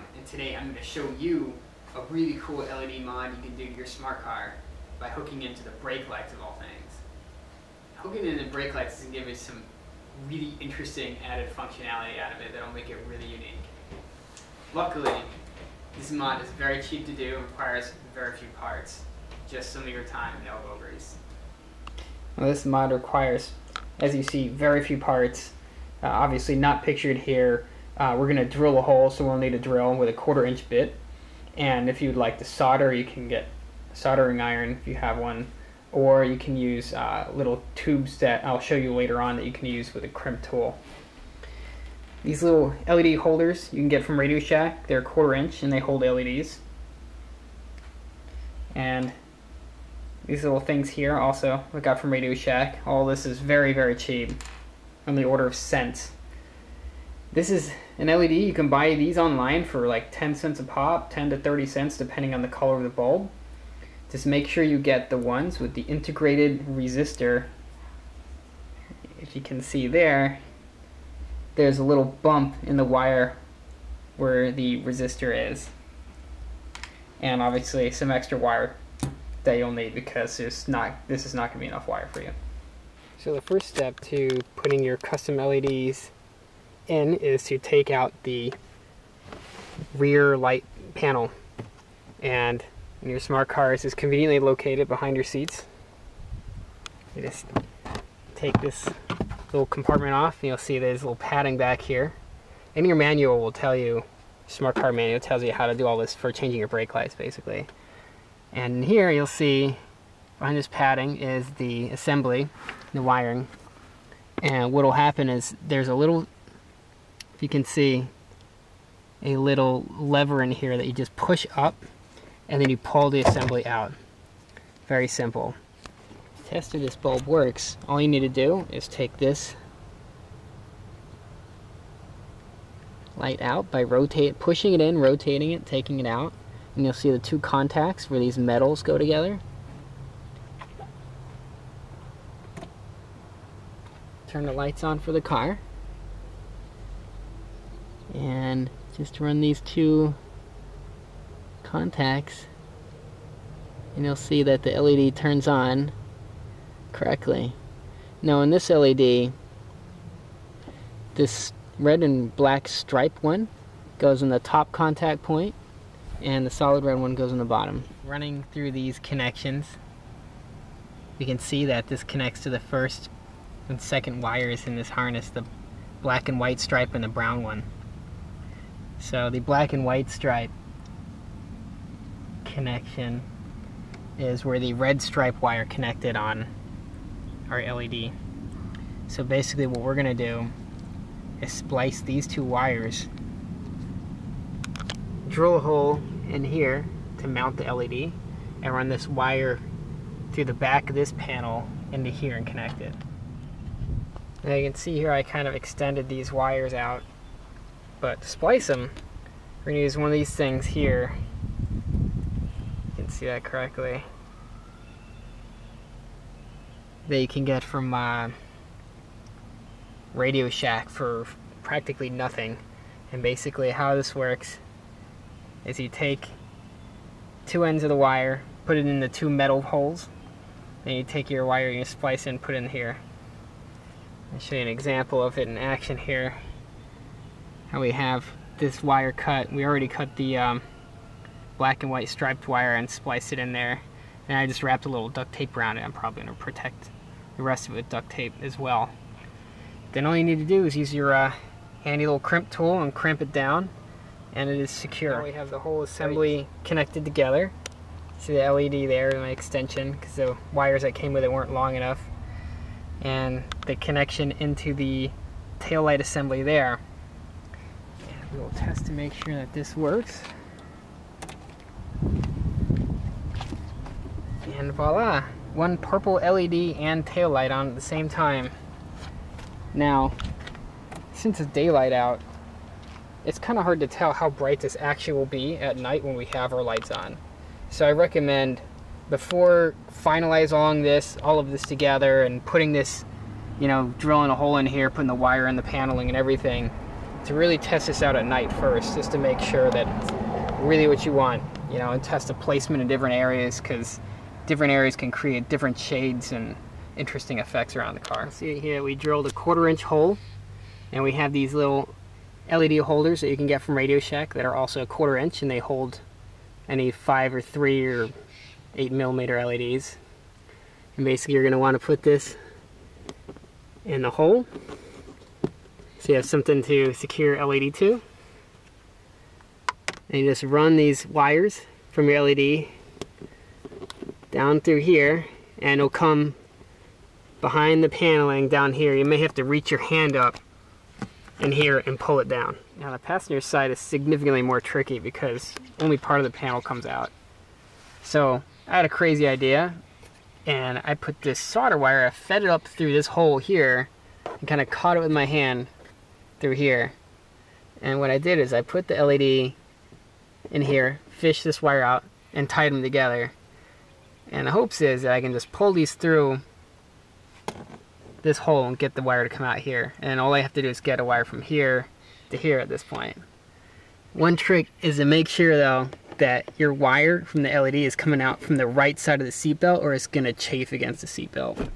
one. And today I'm going to show you a really cool LED mod you can do to your smart car by hooking into the brake lights of all things. Hooking into the brake lights is going to give you some really interesting added functionality out of it that'll make it really unique. Luckily, this mod is very cheap to do and requires very few parts, just some of your time and elbow grease. Well, this mod requires, as you see, very few parts. Uh, obviously not pictured here. Uh, we're going to drill a hole, so we'll need a drill with a quarter inch bit. And if you'd like to solder, you can get a soldering iron if you have one. Or you can use uh, little tubes that I'll show you later on that you can use with a crimp tool. These little LED holders you can get from Radio Shack. They're a quarter inch and they hold LEDs. And these little things here also I got from Radio Shack. All this is very, very cheap. On the order of cents. This is an LED. You can buy these online for like 10 cents a pop, 10 to 30 cents depending on the color of the bulb. Just make sure you get the ones with the integrated resistor. If you can see there, there's a little bump in the wire where the resistor is. And obviously some extra wire that you'll need because it's not, this is not going to be enough wire for you. So the first step to putting your custom LEDs in is to take out the rear light panel. And your smart cars is conveniently located behind your seats. You just take this little compartment off and you'll see there's a little padding back here. And your manual will tell you, smart car manual tells you how to do all this for changing your brake lights basically. And here you'll see behind this padding is the assembly, the wiring. And what will happen is there's a little, if you can see, a little lever in here that you just push up and then you pull the assembly out. Very simple. Test if this bulb works, all you need to do is take this light out by rotate, pushing it in, rotating it, taking it out, and you'll see the two contacts where these metals go together. Turn the lights on for the car. And just run these two contacts and you'll see that the LED turns on correctly. Now in this LED, this red and black stripe one goes in the top contact point and the solid red one goes in the bottom. Running through these connections, we can see that this connects to the first and second wires in this harness, the black and white stripe and the brown one. So the black and white stripe connection is where the red stripe wire connected on our LED. So basically what we're going to do is splice these two wires, drill a hole in here to mount the LED, and run this wire through the back of this panel into here and connect it. Now you can see here I kind of extended these wires out, but to splice them, we're to use one of these things here. You can see that correctly that you can get from uh, Radio Shack for practically nothing. And basically how this works is you take two ends of the wire, put it in the two metal holes, then you take your wire and you splice it and put it in here. I'll show you an example of it in action here. We have this wire cut. We already cut the um, black and white striped wire and spliced it in there. And I just wrapped a little duct tape around it. I'm probably going to protect the rest of it with duct tape as well. Then all you need to do is use your uh, handy little crimp tool and crimp it down and it is secure. Now we have the whole assembly connected together. See the LED there, my extension, because the wires that came with it weren't long enough. And the connection into the tail light assembly there. And we will test to make sure that this works. And voila! one purple LED and tail light on at the same time. Now, since it's daylight out, it's kind of hard to tell how bright this actually will be at night when we have our lights on. So I recommend before finalize along this, all of this together and putting this, you know, drilling a hole in here, putting the wire in the paneling and everything, to really test this out at night first, just to make sure that it's really what you want, you know, and test the placement in different areas because different areas can create different shades and interesting effects around the car. See here, we drilled a quarter inch hole and we have these little LED holders that you can get from Radio Shack that are also a quarter inch and they hold any five or three or eight millimeter LEDs. And basically you're gonna wanna put this in the hole. So you have something to secure LED to. And you just run these wires from your LED down through here and it'll come behind the paneling down here. You may have to reach your hand up in here and pull it down. Now the passenger side is significantly more tricky because only part of the panel comes out. So I had a crazy idea and I put this solder wire, I fed it up through this hole here and kind of caught it with my hand through here. And what I did is I put the LED in here, fished this wire out, and tied them together. And the hopes is that I can just pull these through this hole and get the wire to come out here. And all I have to do is get a wire from here to here at this point. One trick is to make sure though that your wire from the LED is coming out from the right side of the seatbelt or it's going to chafe against the seatbelt.